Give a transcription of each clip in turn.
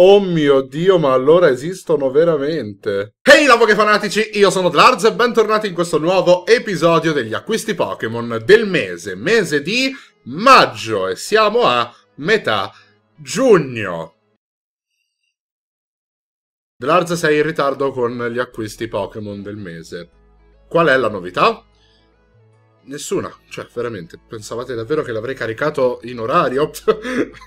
Oh mio Dio, ma allora esistono veramente? Hey, fanatici, io sono Dlarz e bentornati in questo nuovo episodio degli acquisti Pokémon del mese, mese di maggio e siamo a metà giugno. Dlarz sei in ritardo con gli acquisti Pokémon del mese. Qual è la novità? Nessuna, cioè veramente, pensavate davvero che l'avrei caricato in orario?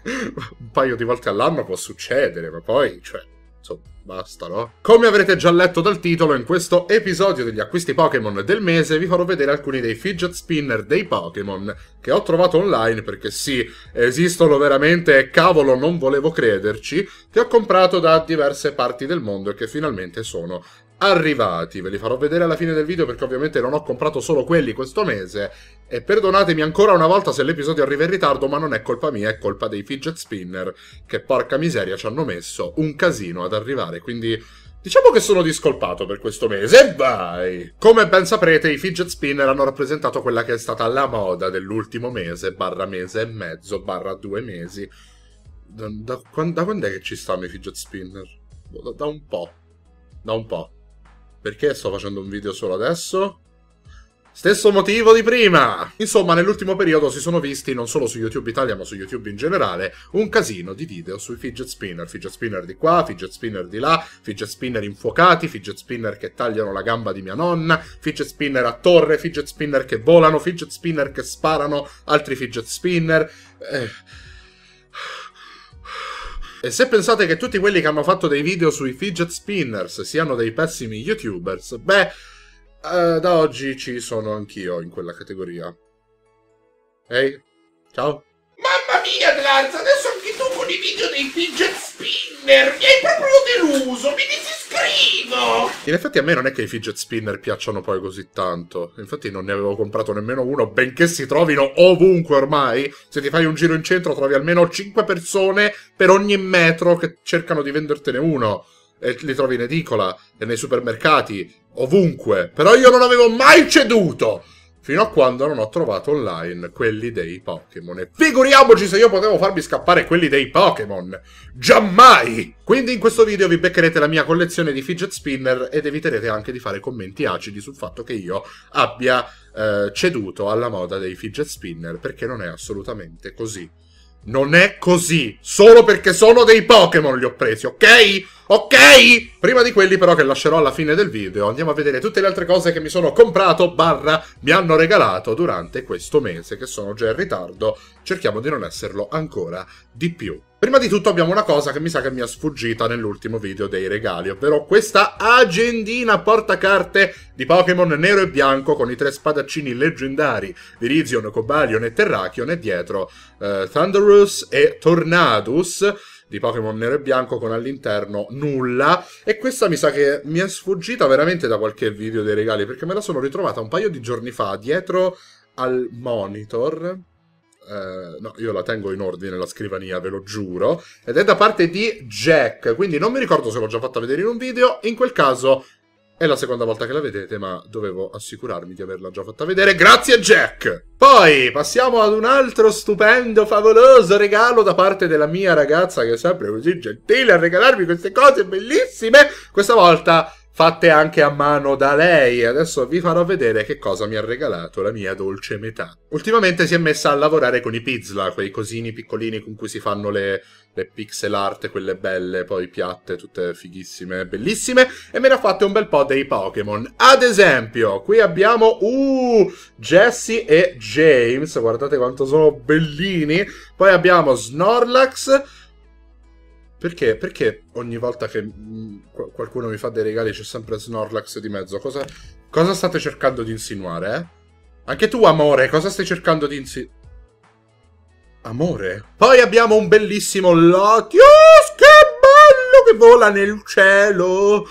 Un paio di volte all'anno può succedere, ma poi, cioè, insomma, basta, no? Come avrete già letto dal titolo, in questo episodio degli acquisti Pokémon del mese vi farò vedere alcuni dei fidget spinner dei Pokémon che ho trovato online, perché sì, esistono veramente cavolo non volevo crederci, che ho comprato da diverse parti del mondo e che finalmente sono arrivati. Ve li farò vedere alla fine del video perché ovviamente non ho comprato solo quelli questo mese. E perdonatemi ancora una volta se l'episodio arriva in ritardo, ma non è colpa mia, è colpa dei fidget spinner che porca miseria ci hanno messo un casino ad arrivare. Quindi Diciamo che sono discolpato per questo mese, e vai! Come ben saprete, i fidget spinner hanno rappresentato quella che è stata la moda dell'ultimo mese, barra mese e mezzo, barra due mesi. Da, da, da quando è che ci stanno i fidget spinner? Da, da un po'. Da un po'. Perché sto facendo un video solo adesso? Stesso motivo di prima! Insomma, nell'ultimo periodo si sono visti, non solo su YouTube Italia, ma su YouTube in generale, un casino di video sui fidget spinner. Fidget spinner di qua, fidget spinner di là, fidget spinner infuocati, fidget spinner che tagliano la gamba di mia nonna, fidget spinner a torre, fidget spinner che volano, fidget spinner che sparano, altri fidget spinner... Eh e se pensate che tutti quelli che hanno fatto dei video sui fidget spinners siano dei pessimi youtubers, beh, eh, da oggi ci sono anch'io in quella categoria. Ehi, ciao. Mamma mia, Glanz, adesso anche tu con i video dei fidget spinner! Mi hai proprio deluso, mi disiscrivo! In effetti a me non è che i fidget spinner piacciono poi così tanto. Infatti non ne avevo comprato nemmeno uno, benché si trovino ovunque ormai. Se ti fai un giro in centro trovi almeno 5 persone per ogni metro che cercano di vendertene uno. E li trovi in edicola e nei supermercati, ovunque. Però io non avevo mai ceduto! Fino a quando non ho trovato online quelli dei Pokémon. E figuriamoci se io potevo farmi scappare quelli dei Pokémon! Giammai! Quindi in questo video vi beccherete la mia collezione di fidget spinner ed eviterete anche di fare commenti acidi sul fatto che io abbia eh, ceduto alla moda dei fidget spinner, perché non è assolutamente così. Non è così, solo perché sono dei Pokémon li ho presi, ok? Ok? Prima di quelli però che lascerò alla fine del video, andiamo a vedere tutte le altre cose che mi sono comprato, barra, mi hanno regalato durante questo mese, che sono già in ritardo. Cerchiamo di non esserlo ancora di più. Prima di tutto abbiamo una cosa che mi sa che mi è sfuggita nell'ultimo video dei regali, ovvero questa agendina portacarte di Pokémon nero e bianco con i tre spadaccini leggendari Virizion, Cobalion e Terrakion e dietro eh, Thunderous e Tornadus di Pokémon nero e bianco con all'interno nulla e questa mi sa che mi è sfuggita veramente da qualche video dei regali perché me la sono ritrovata un paio di giorni fa dietro al monitor eh, no, io la tengo in ordine la scrivania, ve lo giuro. Ed è da parte di Jack. Quindi non mi ricordo se l'ho già fatta vedere in un video. In quel caso è la seconda volta che la vedete, ma dovevo assicurarmi di averla già fatta vedere. Grazie Jack! Poi passiamo ad un altro stupendo, favoloso regalo da parte della mia ragazza che è sempre così gentile a regalarmi queste cose bellissime. Questa volta fatte anche a mano da lei. Adesso vi farò vedere che cosa mi ha regalato la mia dolce metà. Ultimamente si è messa a lavorare con i Pizla, quei cosini piccolini con cui si fanno le, le pixel art, quelle belle, poi piatte, tutte fighissime, bellissime, e me ne ha fatte un bel po' dei Pokémon. Ad esempio, qui abbiamo, uh, Jesse e James, guardate quanto sono bellini. Poi abbiamo Snorlax, perché? Perché ogni volta che mh, mm, qualcuno mi fa dei regali c'è sempre Snorlax di mezzo? Cosa, cosa state cercando di insinuare, eh? Anche tu, amore, cosa stai cercando di insinuare? Amore? Poi abbiamo un bellissimo Latios, che bello che vola nel cielo!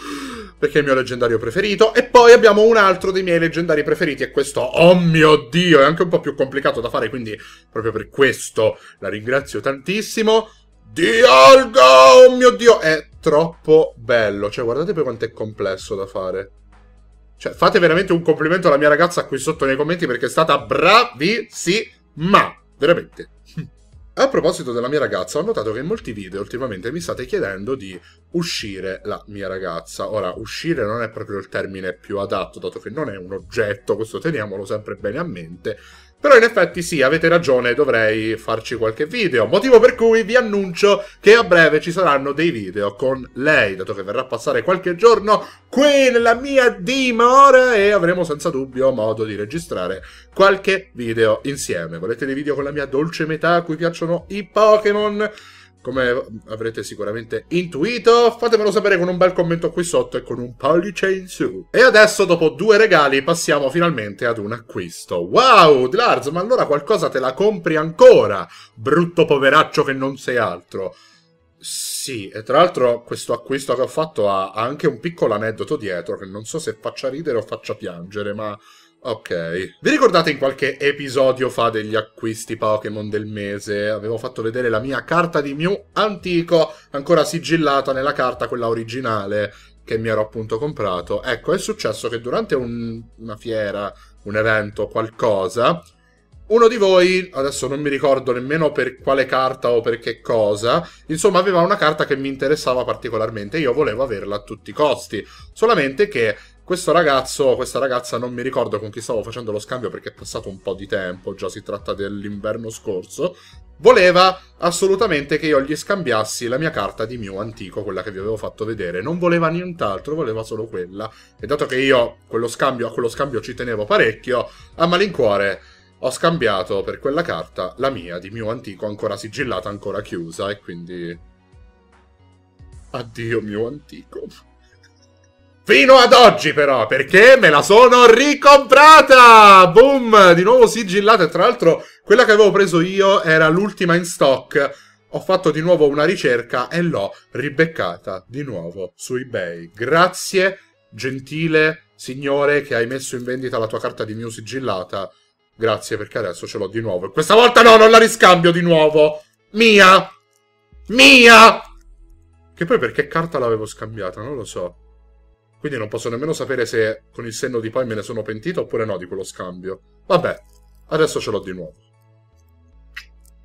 Perché è il mio leggendario preferito. E poi abbiamo un altro dei miei leggendari preferiti, e questo, oh mio Dio, è anche un po' più complicato da fare, quindi proprio per questo la ringrazio tantissimo. Dialga! Oh mio Dio! È troppo bello. Cioè, guardate poi quanto è complesso da fare. Cioè, fate veramente un complimento alla mia ragazza qui sotto nei commenti perché è stata bravissima. Veramente. A proposito della mia ragazza, ho notato che in molti video ultimamente mi state chiedendo di uscire la mia ragazza. Ora, uscire non è proprio il termine più adatto, dato che non è un oggetto, questo teniamolo sempre bene a mente. Però in effetti sì, avete ragione, dovrei farci qualche video. Motivo per cui vi annuncio che a breve ci saranno dei video con lei, dato che verrà a passare qualche giorno qui nella mia dimora e avremo senza dubbio modo di registrare qualche video insieme. Volete dei video con la mia dolce metà a cui piacciono i Pokémon? Come avrete sicuramente intuito, fatemelo sapere con un bel commento qui sotto e con un pollice in su. E adesso, dopo due regali, passiamo finalmente ad un acquisto. Wow, Dlars, ma allora qualcosa te la compri ancora? Brutto poveraccio che non sei altro. Sì, e tra l'altro questo acquisto che ho fatto ha anche un piccolo aneddoto dietro, che non so se faccia ridere o faccia piangere, ma Ok. Vi ricordate in qualche episodio fa degli acquisti Pokémon del mese? Avevo fatto vedere la mia carta di Mew antico, ancora sigillata nella carta, quella originale, che mi ero appunto comprato. Ecco, è successo che durante un, una fiera, un evento, qualcosa, uno di voi, adesso non mi ricordo nemmeno per quale carta o per che cosa, insomma aveva una carta che mi interessava particolarmente, io volevo averla a tutti i costi, solamente che questo ragazzo, questa ragazza, non mi ricordo con chi stavo facendo lo scambio perché è passato un po' di tempo, già si tratta dell'inverno scorso, voleva assolutamente che io gli scambiassi la mia carta di Mew antico, quella che vi avevo fatto vedere. Non voleva nient'altro, voleva solo quella. E dato che io quello scambio, a quello scambio ci tenevo parecchio, a malincuore ho scambiato per quella carta la mia di Mew antico ancora sigillata, ancora chiusa, e quindi... Addio Mew antico. Fino ad oggi però, perché me la sono ricomprata! Boom! Di nuovo sigillata tra l'altro quella che avevo preso io era l'ultima in stock. Ho fatto di nuovo una ricerca e l'ho ribeccata di nuovo su eBay. Grazie, gentile signore che hai messo in vendita la tua carta di Mew sigillata. Grazie perché adesso ce l'ho di nuovo. E questa volta no, non la riscambio di nuovo. Mia! Mia! Che poi perché carta l'avevo scambiata, non lo so. Quindi non posso nemmeno sapere se con il senno di poi me ne sono pentito oppure no di quello scambio. Vabbè, adesso ce l'ho di nuovo.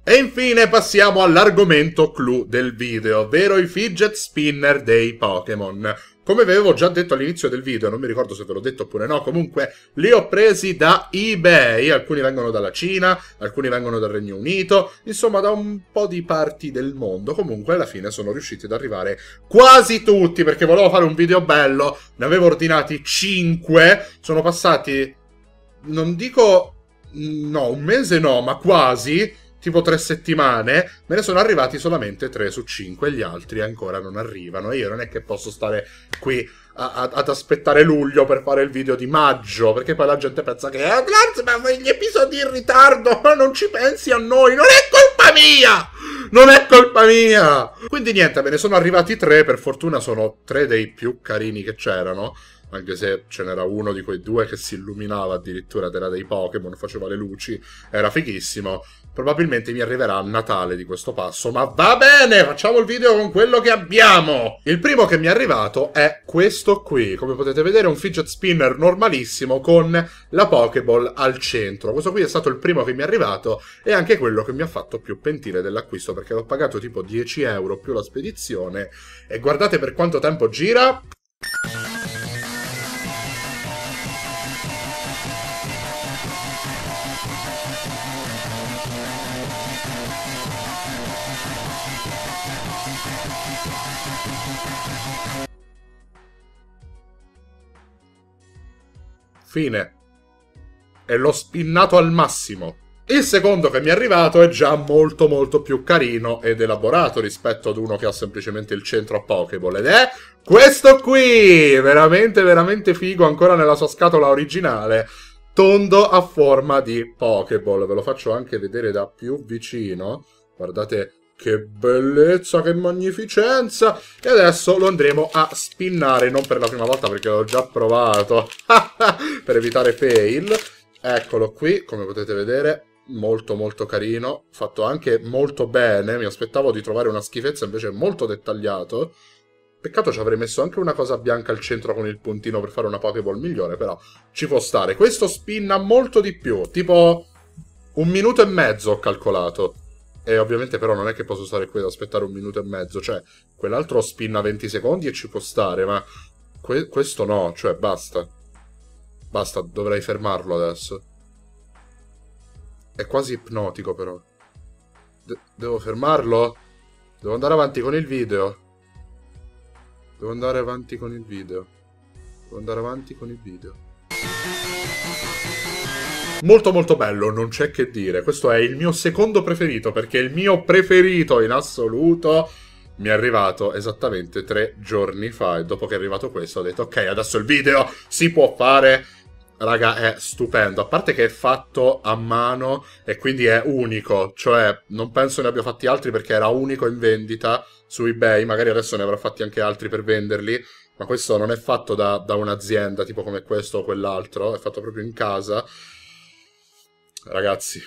E infine passiamo all'argomento clou del video, ovvero i fidget spinner dei Pokémon. Come vi avevo già detto all'inizio del video, non mi ricordo se ve l'ho detto oppure no, comunque li ho presi da eBay, alcuni vengono dalla Cina, alcuni vengono dal Regno Unito, insomma da un po' di parti del mondo, comunque alla fine sono riusciti ad arrivare quasi tutti, perché volevo fare un video bello, ne avevo ordinati 5, sono passati, non dico, no, un mese no, ma quasi, tipo tre settimane, me ne sono arrivati solamente tre su cinque, gli altri ancora non arrivano. Io non è che posso stare qui a, a, ad aspettare luglio per fare il video di maggio, perché poi la gente pensa che eh, ma gli episodi in ritardo, ma non ci pensi a noi, non è colpa mia! Non è colpa mia! Quindi niente, me ne sono arrivati tre, per fortuna sono tre dei più carini che c'erano anche se ce n'era uno di quei due che si illuminava addirittura, era dei Pokémon, faceva le luci, era fighissimo. Probabilmente mi arriverà a Natale di questo passo, ma va bene, facciamo il video con quello che abbiamo! Il primo che mi è arrivato è questo qui, come potete vedere un fidget spinner normalissimo con la Pokéball al centro. Questo qui è stato il primo che mi è arrivato e anche quello che mi ha fatto più pentire dell'acquisto perché l'ho pagato tipo 10 euro più la spedizione e guardate per quanto tempo gira... Fine. E l'ho spinnato al massimo. Il secondo che mi è arrivato è già molto molto più carino ed elaborato rispetto ad uno che ha semplicemente il centro a Pokéball ed è questo qui! Veramente veramente figo ancora nella sua scatola originale. Tondo a forma di Pokéball. Ve lo faccio anche vedere da più vicino. Guardate che bellezza, che magnificenza! E adesso lo andremo a spinnare, non per la prima volta perché l'ho già provato, per evitare fail. Eccolo qui, come potete vedere, molto molto carino, fatto anche molto bene, mi aspettavo di trovare una schifezza, invece è molto dettagliato. Peccato ci avrei messo anche una cosa bianca al centro con il puntino per fare una Pokéball migliore, però ci può stare. Questo spinna molto di più, tipo un minuto e mezzo ho calcolato E ovviamente però non è che posso stare qui ad aspettare un minuto e mezzo. Cioè, quell'altro spinna 20 secondi e ci può stare, ma que- questo no, cioè basta. Basta, dovrei fermarlo adesso. È quasi ipnotico però. De- devo fermarlo? Devo andare avanti con il video. Devo andare avanti con il video. Devo andare avanti con il video. Molto molto bello, non c'è che dire. Questo è il mio secondo preferito, perché il mio preferito in assoluto mi è arrivato esattamente tre giorni fa. E dopo che è arrivato questo ho detto, ok, adesso il video si può fare. Raga, è stupendo. A parte che è fatto a mano e quindi è unico. Cioè, non penso ne abbia fatti altri perché era unico in vendita su eBay. Magari adesso ne avrà fatti anche altri per venderli. Ma questo non è fatto da, da un'azienda tipo come questo o quell'altro. È fatto proprio in casa ragazzi,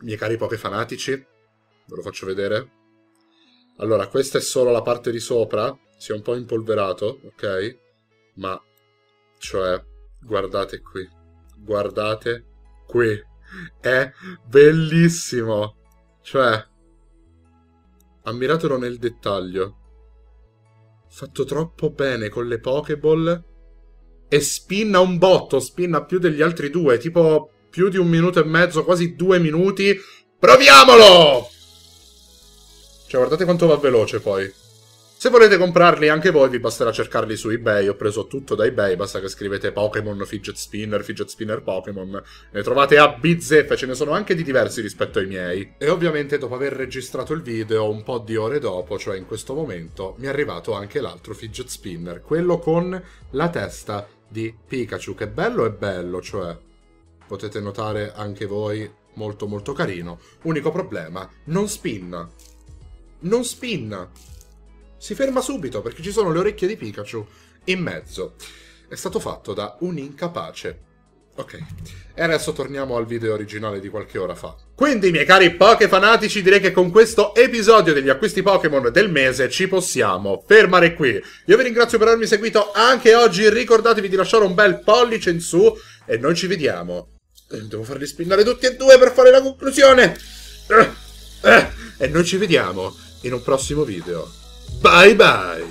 miei cari poche fanatici, ve lo faccio vedere. Allora, questa è solo la parte di sopra, si è un po' impolverato, ok? Ma, cioè, guardate qui, guardate qui, è bellissimo, cioè, ammiratelo nel dettaglio, fatto troppo bene con le Pokéball e spinna un botto, spinna più degli altri due, tipo più di un minuto e mezzo, quasi due minuti. Proviamolo! Cioè, guardate quanto va veloce poi. Se volete comprarli anche voi, vi basterà cercarli su eBay. Ho preso tutto da eBay. Basta che scrivete Pokémon Fidget Spinner, Fidget Spinner Pokémon. Ne trovate a bizzeffe. Ce ne sono anche di diversi rispetto ai miei. E ovviamente, dopo aver registrato il video, un po' di ore dopo, cioè in questo momento, mi è arrivato anche l'altro Fidget Spinner. Quello con la testa di Pikachu. Che bello è bello, cioè potete notare anche voi, molto molto carino. Unico problema, non spinna. Non spinna. Si ferma subito perché ci sono le orecchie di Pikachu in mezzo. È stato fatto da un incapace. Ok, e adesso torniamo al video originale di qualche ora fa. Quindi, miei cari Poké fanatici, direi che con questo episodio degli acquisti Pokémon del mese ci possiamo fermare qui. Io vi ringrazio per avermi seguito anche oggi, ricordatevi di lasciare un bel pollice in su e noi ci vediamo eh, devo farli spinnare tutti e due per fare la conclusione. Eh, eh, e noi ci vediamo in un prossimo video. Bye bye.